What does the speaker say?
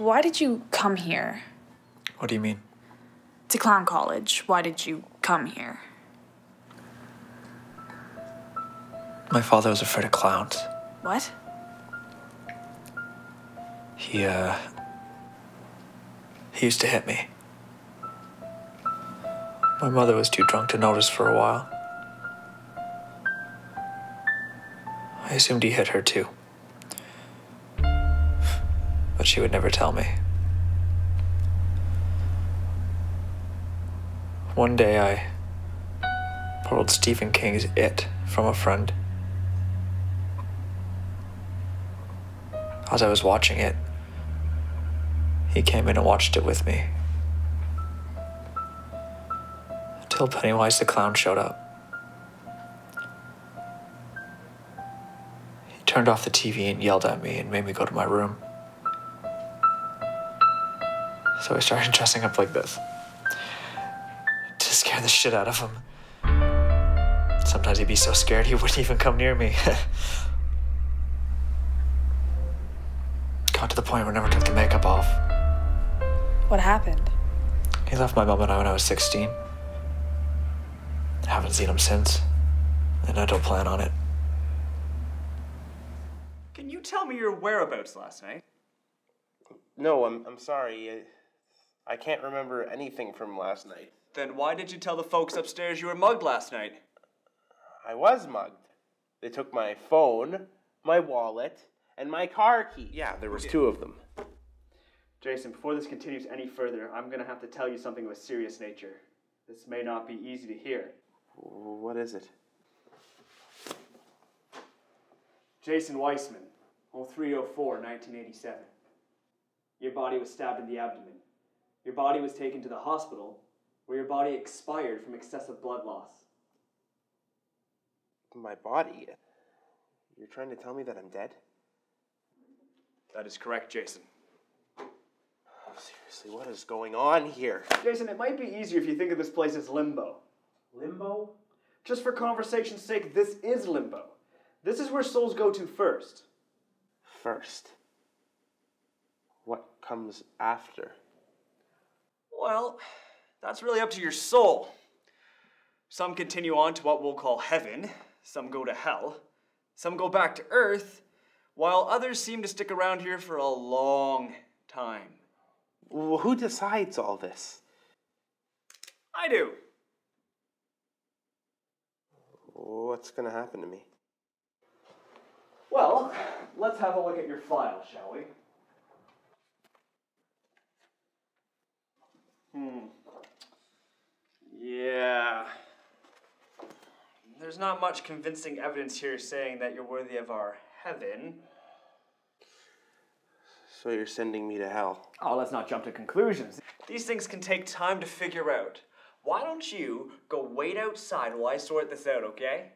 why did you come here? What do you mean? To clown college. Why did you come here? My father was afraid of clowns. What? He, uh. He used to hit me. My mother was too drunk to notice for a while. I assumed he hit her too. But she would never tell me. One day I borrowed Stephen King's It from a friend. As I was watching it, he came in and watched it with me. Until Pennywise the clown showed up. He turned off the TV and yelled at me and made me go to my room. So I started dressing up like this to scare the shit out of him. Sometimes he'd be so scared he wouldn't even come near me. Got to the point where I never took the makeup off. What happened? He left my mom and I when I was 16. Haven't seen him since, and I don't plan on it. Can you tell me your whereabouts last night? No, I'm, I'm sorry. I, I can't remember anything from last night. Then why did you tell the folks upstairs you were mugged last night? I was mugged. They took my phone, my wallet, and my car key. Yeah, there was two of them. Jason, before this continues any further, I'm gonna have to tell you something of a serious nature. This may not be easy to hear. What is it? Jason Weissman, 0304, 1987. Your body was stabbed in the abdomen. Your body was taken to the hospital, where your body expired from excessive blood loss. My body? You're trying to tell me that I'm dead? That is correct, Jason. Oh, seriously, what is going on here? Jason, it might be easier if you think of this place as limbo. Limbo? Just for conversation's sake, this is limbo. This is where souls go to first. First. What comes after? Well, that's really up to your soul. Some continue on to what we'll call heaven, some go to hell, some go back to earth, while others seem to stick around here for a long time. Well, who decides all this? I do. What's gonna happen to me? Well, let's have a look at your file, shall we? Hmm. Yeah. There's not much convincing evidence here saying that you're worthy of our heaven. So you're sending me to hell? Oh, let's not jump to conclusions. These things can take time to figure out. Why don't you go wait outside while I sort this out, okay?